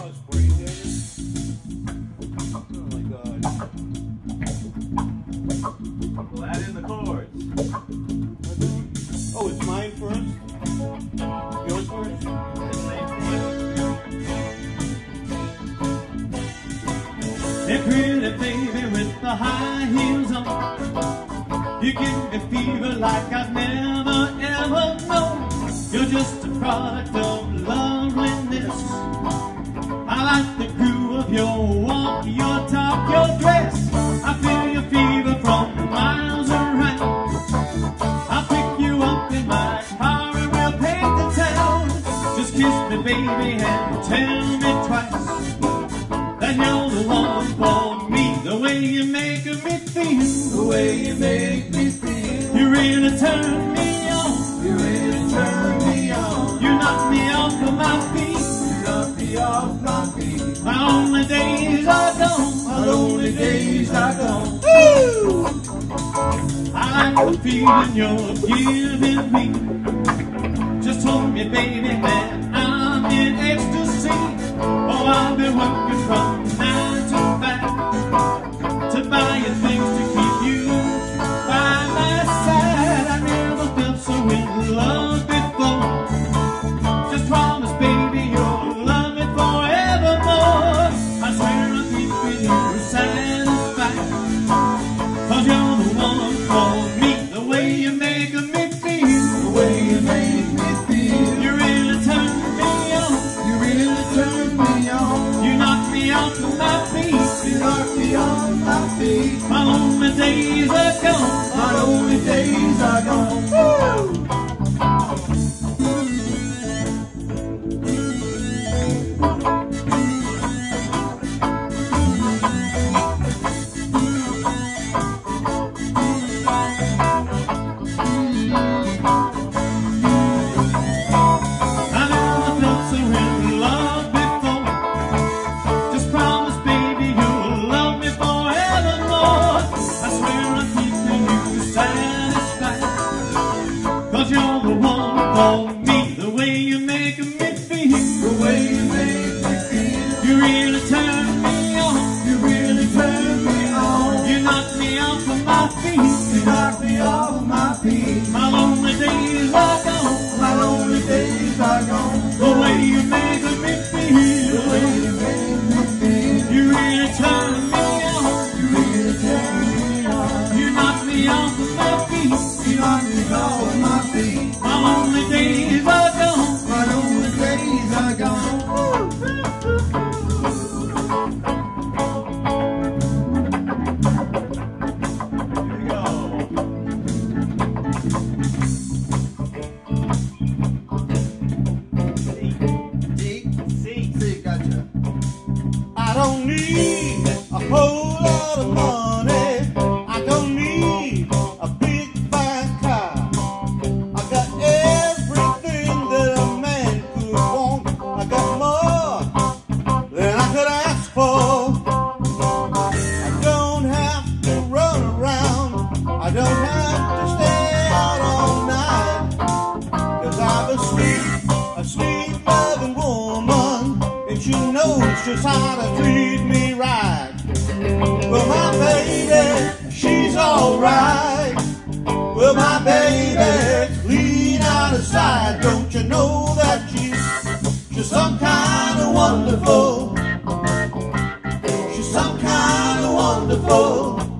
cause brain damage? Oh my god. Add in the chords. Oh, it's mine first? Yours first? Hey, pretty baby with the high heels on. You give me fever like I've never ever known. You're just a product of way you make me feel, you really turn me on. you really turn me on. You knock me off of my feet. You knock me off my feet. My only days are gone. My lonely days are gone. Woo! I like the feeling you're giving me. Just hold me, baby, and My feet. You knocked me off my feet. My lonely days are gone. My lonely days are gone. I for me. The way you make me feel. The way you make me feel, You really turn me on. you really turn me on. You knock me off of my feet. You knock me off my feet. My lonely days are gone. My lonely days are gone. The way you make me feel. The way you make me feel, You really turn me on. you really turn me on. You knock me off of my feet. You knock me off my feet. Just how to treat me right. Well, my baby, she's alright. Well, my baby's clean out of sight. Don't you know that she's, she's some kind of wonderful. She's some kind of wonderful.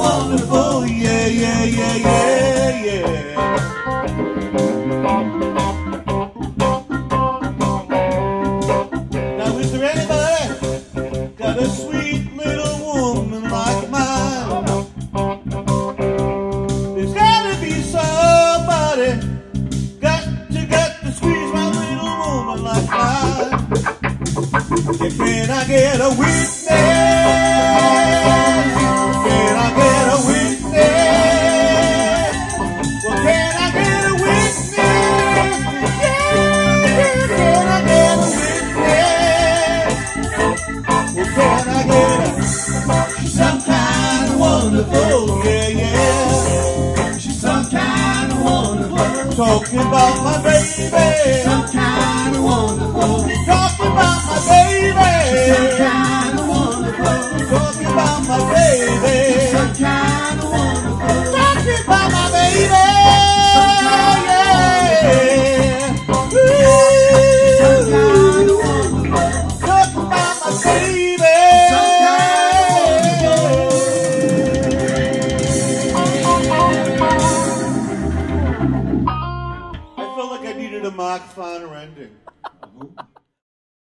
Wonderful. Yeah, yeah, yeah, yeah, yeah. Now, is there anybody got a sweet little woman like mine? There's gotta be somebody got to get to squeeze my little woman like mine. Can I get a witness? Talking about my baby. Some kind of Ending.